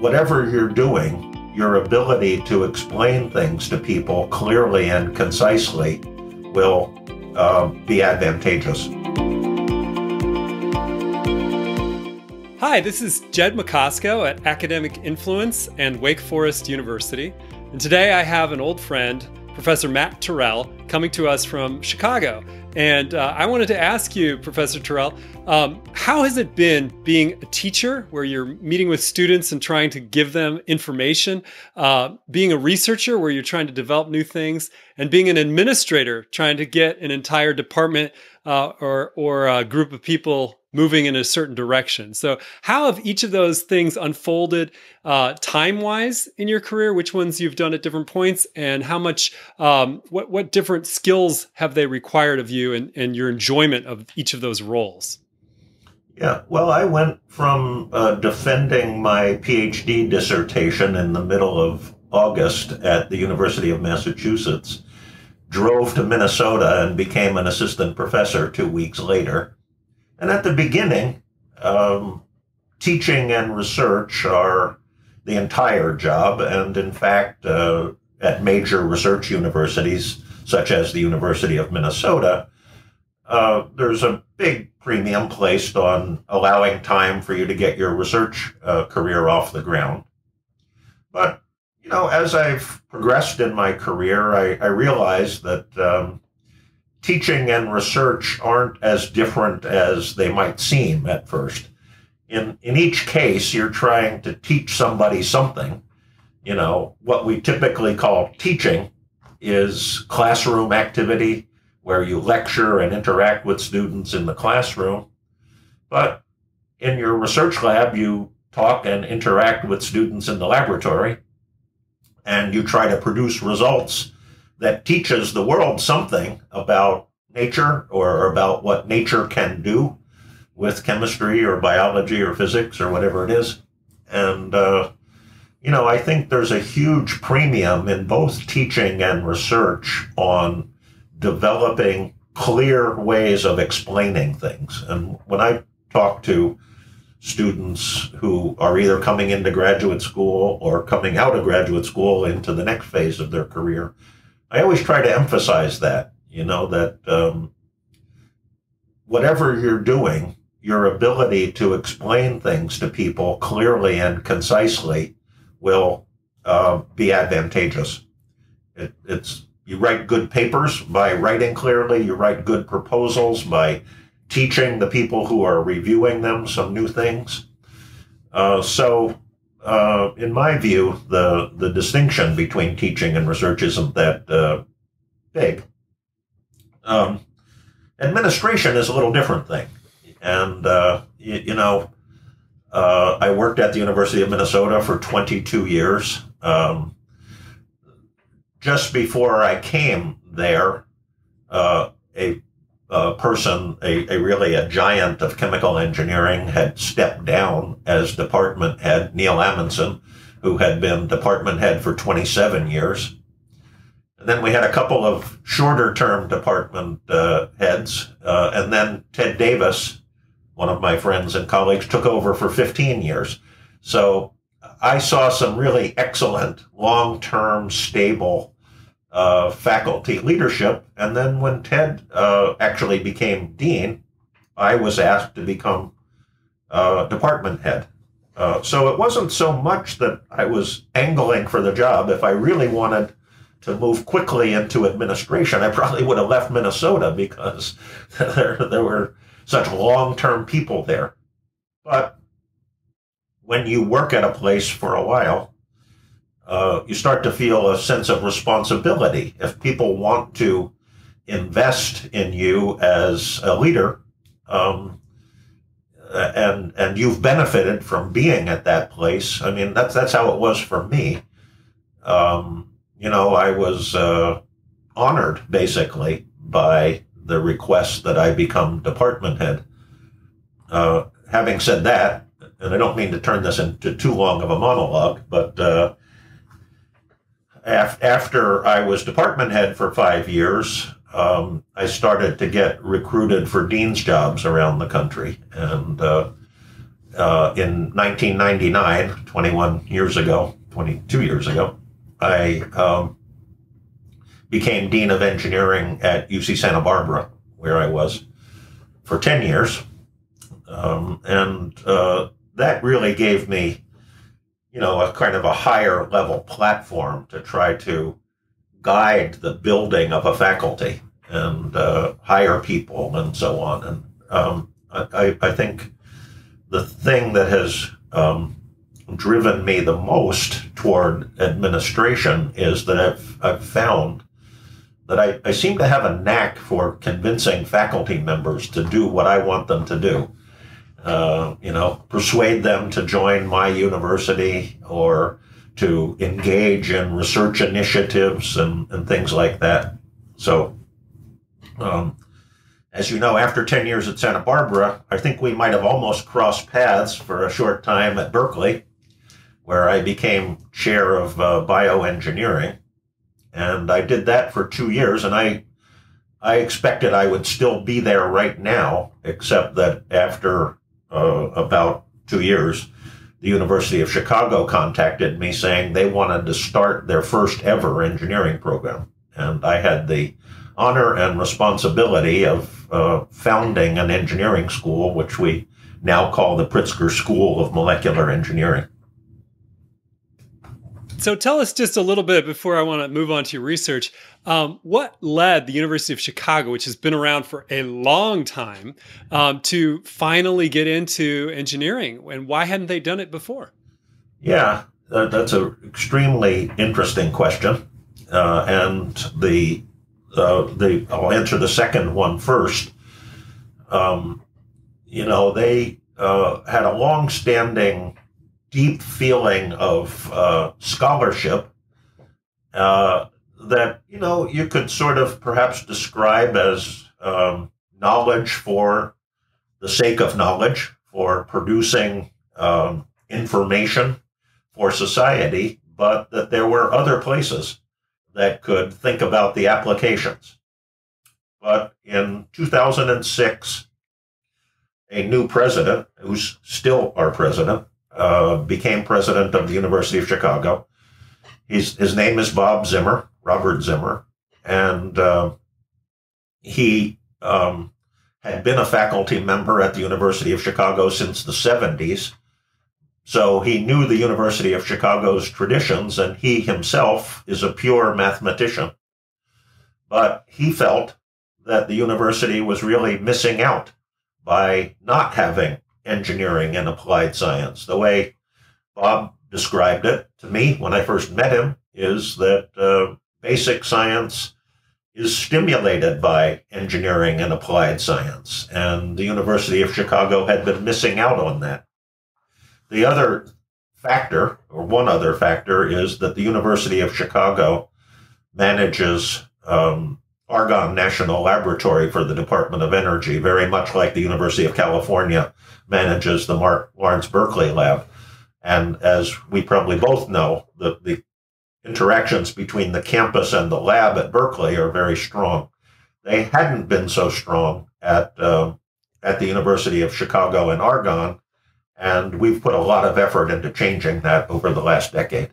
whatever you're doing, your ability to explain things to people clearly and concisely will uh, be advantageous. Hi, this is Jed Macosko at Academic Influence and Wake Forest University. And today I have an old friend, Professor Matt Tirrell, coming to us from Chicago. And uh, I wanted to ask you, Professor Tirrell, um, how has it been being a teacher where you're meeting with students and trying to give them information, uh, being a researcher where you're trying to develop new things, and being an administrator trying to get an entire department uh, or, or a group of people moving in a certain direction. So, how have each of those things unfolded uh, time wise in your career? Which ones you've done at different points, and how much, um, what, what different skills have they required of you and, and your enjoyment of each of those roles? Yeah, well, I went from uh, defending my PhD dissertation in the middle of August at the University of Massachusetts, drove to Minnesota, and became an assistant professor two weeks later and at the beginning, um, teaching and research are the entire job. And in fact, uh, at major research universities, such as the University of Minnesota, uh, there's a big premium placed on allowing time for you to get your research uh, career off the ground. But, you know, as I've progressed in my career, I, I realized that um, teaching and research aren't as different as they might seem at first. In, in each case, you're trying to teach somebody something. You know, what we typically call teaching is classroom activity where you lecture and interact with students in the classroom. But in your research lab, you talk and interact with students in the laboratory and you try to produce results that teaches the world something about nature or about what nature can do with chemistry or biology or physics or whatever it is. And, uh, you know, I think there's a huge premium in both teaching and research on developing clear ways of explaining things. And when I talk to students who are either coming into graduate school or coming out of graduate school into the next phase of their career, I always try to emphasize that, you know, that um, whatever you're doing, your ability to explain things to people clearly and concisely will uh, be advantageous. It, it's you write good papers by writing clearly. You write good proposals by teaching the people who are reviewing them some new things. Uh, so uh, in my view, the the distinction between teaching and research isn't that uh, big. Um, administration is a little different thing, and uh, you, you, know, uh, I worked at the University of Minnesota for 22 years. Um, just before I came there, uh, a uh, person, a, a, really a giant of chemical engineering, had stepped down as department head, Neal Amundson, who had been department head for 27 years. And then we had a couple of shorter term department uh, heads, uh, and then Ted Davis, one of my friends and colleagues, took over for 15 years. So I saw some really excellent, long term, stable uh, faculty leadership. And then when Ted uh, actually became dean, I was asked to become uh, department head. Uh, so it wasn't so much that I was angling for the job. If I really wanted to move quickly into administration, I probably would have left Minnesota because there, there were such long term people there. But when you work at a place for a while, uh, you start to feel a sense of responsibility. If people want to invest in you as a leader, um, and and you've benefited from being at that place. I mean, that's that's how it was for me. Um, you know, I was uh, honored basically by the request that I become department head. Uh, having said that, and I don't mean to turn this into too long of a monologue, but uh, af- after I was department head for five years, um, I started to get recruited for dean's jobs around the country, and uh, uh, in 1999, 21 years ago, 22 years ago, I um, became Dean of Engineering at UC Santa Barbara, where I was for 10 years. Um, and uh, that really gave me, you know, a kind of a higher level platform to try to guide the building of a faculty and uh, hire people and so on. And um, I, I, think the thing that has um, driven me the most toward administration is that I've, I've found that I, I seem to have a knack for convincing faculty members to do what I want them to do. Uh, you know, persuade them to join my university or to engage in research initiatives and, and things like that. So, um, as you know, after 10 years at Santa Barbara, I think we might have almost crossed paths for a short time at Berkeley, where I became chair of uh, bioengineering and I did that for two years, and I I expected I would still be there right now, except that after uh, about two years, the University of Chicago contacted me saying they wanted to start their first ever engineering program, and I had the honor and responsibility of uh, founding an engineering school, which we now call the Pritzker School of Molecular Engineering. So tell us just a little bit before I want to move on to your research. Um, what led the University of Chicago, which has been around for a long time, um, to finally get into engineering, and why hadn't they done it before? Yeah, that's an extremely interesting question, uh, and the uh, the I'll answer the second one first. Um, you know, they uh, had a long-standing deep feeling of uh, scholarship uh, that you know you could sort of perhaps describe as um, knowledge for the sake of knowledge, for producing um, information for society, but that there were other places that could think about the applications. But in 2006, a new president, who's still our president, uh, became president of the University of Chicago. He's, his name is Bob Zimmer, Robert Zimmer, and uh, he um, had been a faculty member at the University of Chicago since the 70s. So he knew the University of Chicago's traditions, and he himself is a pure mathematician. But he felt that the university was really missing out by not having engineering and applied science. The way Bob described it to me when I first met him is that uh, basic science is stimulated by engineering and applied science, and the University of Chicago had been missing out on that. The other factor, or one other factor, is that the University of Chicago manages um, Argonne National Laboratory for the Department of Energy, very much like the University of California manages the Mark Lawrence Berkeley Lab. And as we probably both know, the, the interactions between the campus and the lab at Berkeley are very strong. They hadn't been so strong at uh, at the University of Chicago and Argonne, and we've put a lot of effort into changing that over the last decade.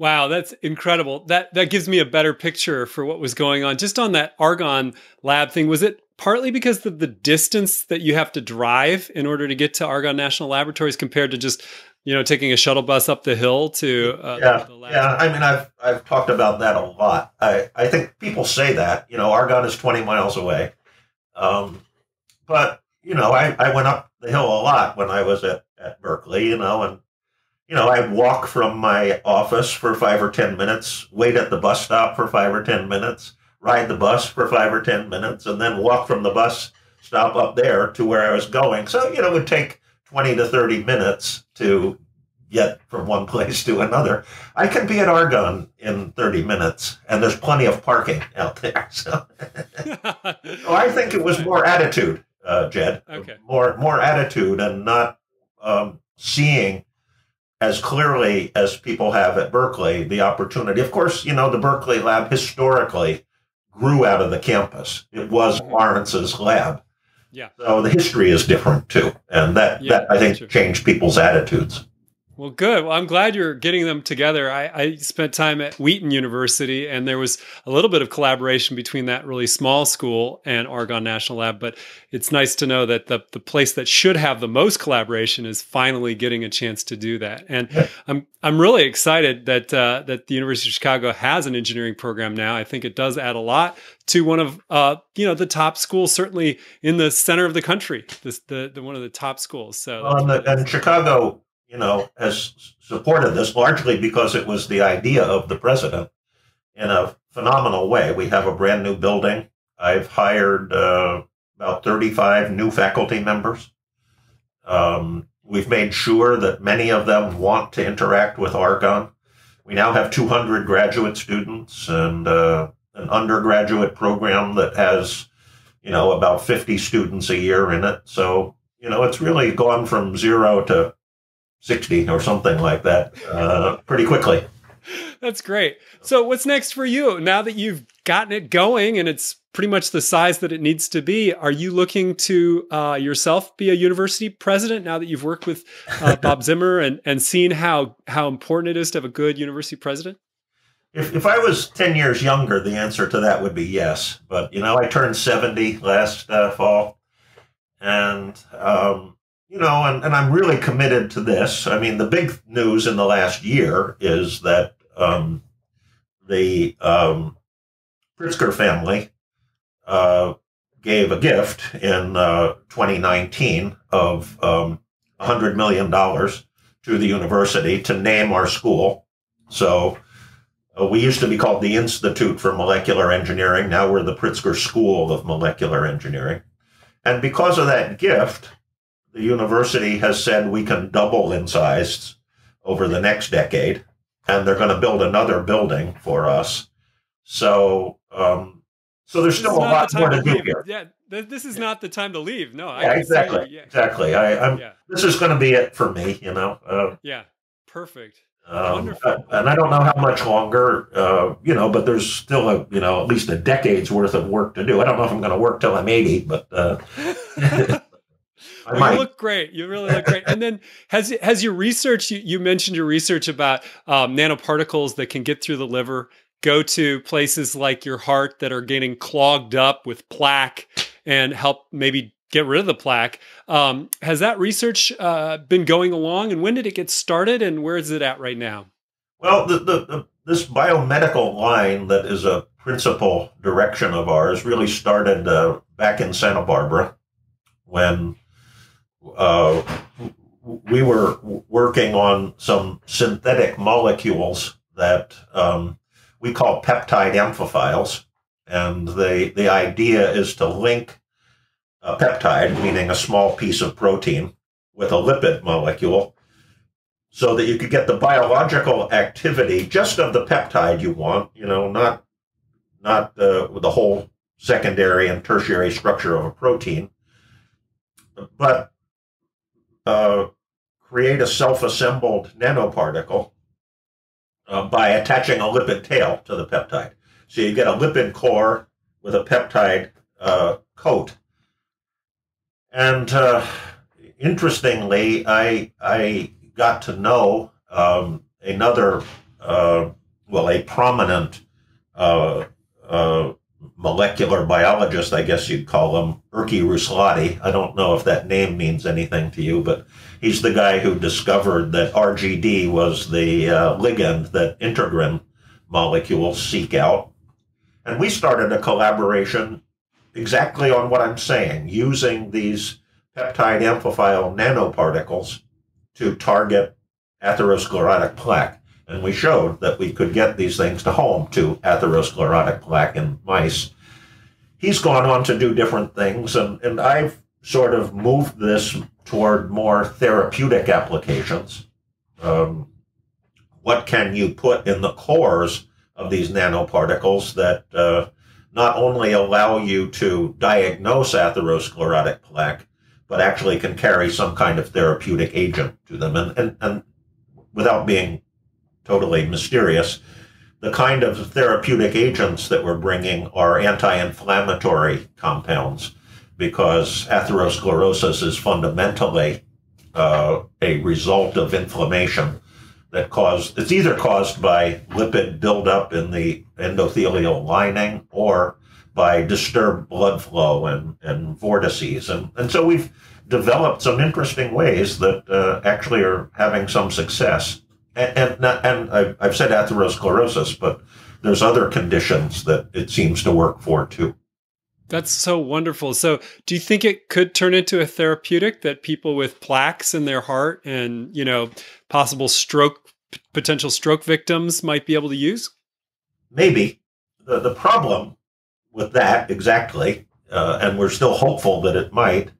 Wow, that's incredible. That that gives me a better picture for what was going on. Just on that Argonne lab thing, was it partly because of the distance that you have to drive in order to get to Argonne National Laboratories compared to just you know taking a shuttle bus up the hill to uh, yeah yeah I mean I've I've talked about that a lot. I I think people say that you know Argonne is twenty miles away, um, but you know I I went up the hill a lot when I was at at Berkeley you know and you know, I walk from my office for five or 10 minutes, wait at the bus stop for five or 10 minutes, ride the bus for five or 10 minutes, and then walk from the bus stop up there to where I was going. So, you know, it would take 20 to 30 minutes to get from one place to another. I can be at Argonne in 30 minutes, and there's plenty of parking out there. So, so I think it was more attitude, uh, Jed. Okay. More, more attitude and not um, seeing as clearly as people have at Berkeley the opportunity. Of course, you know, the Berkeley lab historically grew out of the campus. It was. Lawrence's lab. Yeah. So the history is different too, and that Yeah, that I think changed people's attitudes. Well, good. Well, I'm glad you're getting them together. I, I spent time at Wheaton University, and there was a little bit of collaboration between that really small school and Argonne National Lab. But it's nice to know that the, the place that should have the most collaboration is finally getting a chance to do that. And Yeah. I'm I'm really excited that uh, that the University of Chicago has an engineering program now. I think it does add a lot to one of uh, you know the top schools, certainly in the center of the country. This the, the one of the top schools. So Well, and, the, and Chicago, you know, has supported this largely because it was the idea of the president in a phenomenal way. We have a brand new building. I've hired uh, about 35 new faculty members. Um, we've made sure that many of them want to interact with Argonne. We now have 200 graduate students and uh, an undergraduate program that has, you know, about 50 students a year in it. So, you know, it's really gone from zero to 60 or something like that uh, pretty quickly. That's great. So, what's next for you now that you've gotten it going and it's pretty much the size that it needs to be? Are you looking to uh, yourself be a university president now that you've worked with uh, Bob Zimmer and, and seen how how important it is to have a good university president? If, if I was 10 years younger, the answer to that would be yes. But, you know, I turned 70 last uh, fall. And, um, you know, and, and I'm really committed to this. I mean, the big news in the last year is that um, the um, Pritzker family uh, gave a gift in uh, 2019 of um, $100 million to the university to name our school. So uh, we used to be called the Institute for Molecular Engineering. Now we're the Pritzker School of Molecular Engineering. And because of that gift, the university has said we can double in size over the next decade, and they're going to build another building for us. So, um, so there's still a lot more to do leave. here. Yeah, th- this is not the time to leave. No, I Yeah, exactly, yeah, exactly. I, I'm. yeah, This is going to be it for me, you know. Uh, yeah, perfect. Um, Wonderful. and I don't know how much longer, uh, you know, but there's still a, you know, at least a decade's worth of work to do. I don't know if I'm going to work till I'm 80, but uh, Well, you look great. You really look great. And then has has your research? You, you mentioned your research about um, nanoparticles that can get through the liver, go to places like your heart that are getting clogged up with plaque, and help maybe get rid of the plaque. Um, has that research uh, been going along? And when did it get started? And where is it at right now? Well, the, the, the, this biomedical line that is a principal direction of ours really started uh, back in Santa Barbara when uh, we were working on some synthetic molecules that um, we call peptide amphiphiles. And the, the idea is to link a peptide, meaning a small piece of protein, with a lipid molecule so that you could get the biological activity just of the peptide you want, you know, not not uh, the whole secondary and tertiary structure of a protein, but uh, create a self-assembled nanoparticle uh, by attaching a lipid tail to the peptide. So you get a lipid core with a peptide uh, coat. And uh, interestingly, I I got to know um, another, uh, well, a prominent molecular biologist, I guess you'd call him, Erkki Ruoslahti. I don't know if that name means anything to you, but he's the guy who discovered that RGD was the uh, ligand that integrin molecules seek out. And we started a collaboration exactly on what I'm saying, using these peptide amphiphile nanoparticles to target atherosclerotic plaque. And we showed that we could get these things to home to atherosclerotic plaque in mice. He's gone on to do different things, and, and I've sort of moved this toward more therapeutic applications. Um, what can you put in the cores of these nanoparticles that uh, not only allow you to diagnose atherosclerotic plaque, but actually can carry some kind of therapeutic agent to them. And, and, and without being totally mysterious, the kind of therapeutic agents that we're bringing are anti inflammatory compounds because atherosclerosis is fundamentally uh, a result of inflammation that caused it's either caused by lipid buildup in the endothelial lining or by disturbed blood flow and, and vortices. And, and so we've developed some interesting ways that uh, actually are having some success. And, and, I've said atherosclerosis, but there's other conditions that it seems to work for too. That's so wonderful. So, do you think it could turn into a therapeutic that people with plaques in their heart and, you know, possible stroke potential stroke victims might be able to use? Maybe. The the problem with that exactly, uh, and we're still hopeful that it might,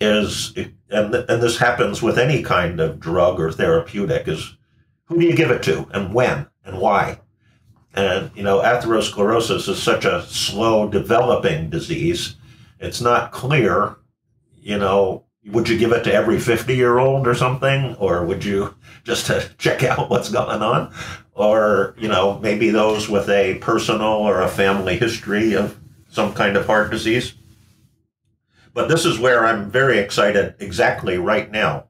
is and and this happens with any kind of drug or therapeutic is who do you give it to and when and why and, you know, atherosclerosis is such a slow developing disease. It's not clear, you know, would you give it to every 50 year old or something? Or would you just to check out what's going on? Or, you know, maybe those with a personal or a family history of some kind of heart disease. But this is where I'm very excited exactly right now.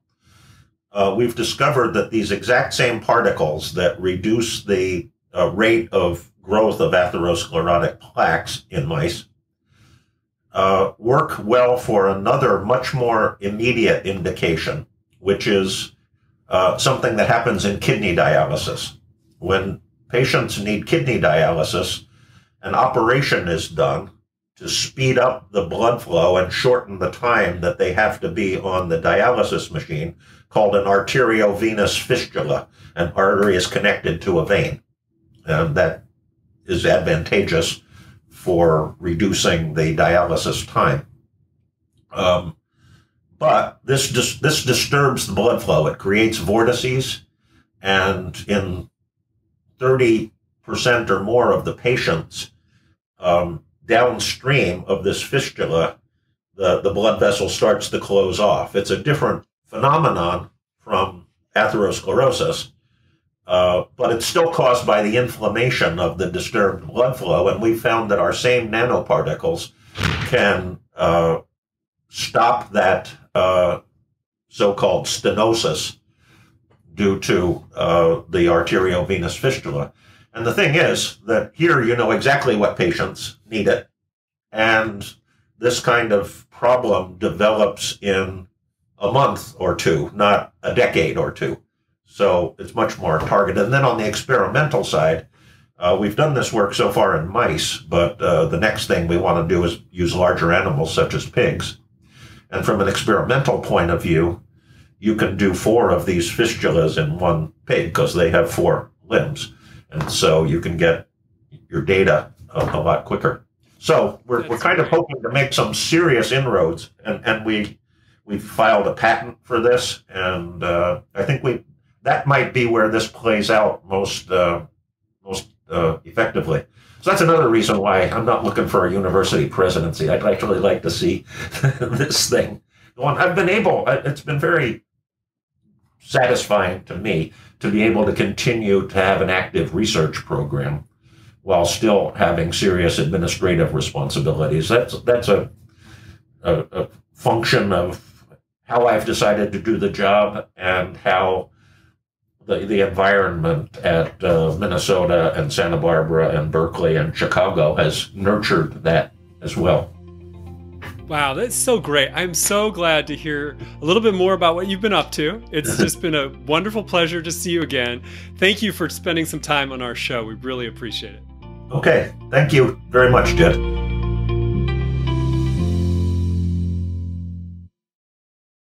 Uh, we've discovered that these exact same particles that reduce the uh, rate of growth of atherosclerotic plaques in mice uh, work well for another much more immediate indication, which is uh, something that happens in kidney dialysis. When patients need kidney dialysis, an operation is done to speed up the blood flow and shorten the time that they have to be on the dialysis machine called an arteriovenous fistula. An artery is connected to a vein uh, that is advantageous for reducing the dialysis time. Um, but this dis- this disturbs the blood flow. It creates vortices, and in thirty percent or more of the patients um, downstream of this fistula, the, the blood vessel starts to close off. It's a different phenomenon from atherosclerosis, uh, but it's still caused by the inflammation of the disturbed blood flow. And we found that our same nanoparticles can uh, stop that uh, so called stenosis due to uh, the arteriovenous fistula. And the thing is that here you know exactly what patients need it. And this kind of problem develops in a month or two, not a decade or two. So it's much more targeted. And then on the experimental side, uh, we've done this work so far in mice, but uh, the next thing we want to do is use larger animals such as pigs. And from an experimental point of view, you can do four of these fistulas in one pig because they have four limbs. And so you can get your data a, a lot quicker. So we're, we're kind of hoping to make some serious inroads, and, and we we filed a patent for this, and uh, I think we that might be where this plays out most uh, most uh, effectively. So that's another reason why I'm not looking for a university presidency. I'd actually like to see this thing. I've been able. It's been very satisfying to me to be able to continue to have an active research program while still having serious administrative responsibilities. That's that's a, a, a function of how I've decided to do the job and how the, the environment at uh, Minnesota and Santa Barbara and Berkeley and Chicago has nurtured that as well. Wow, that's so great. I'm so glad to hear a little bit more about what you've been up to. It's just been a wonderful pleasure to see you again. Thank you for spending some time on our show. We really appreciate it. Okay. Thank you very much, Jed.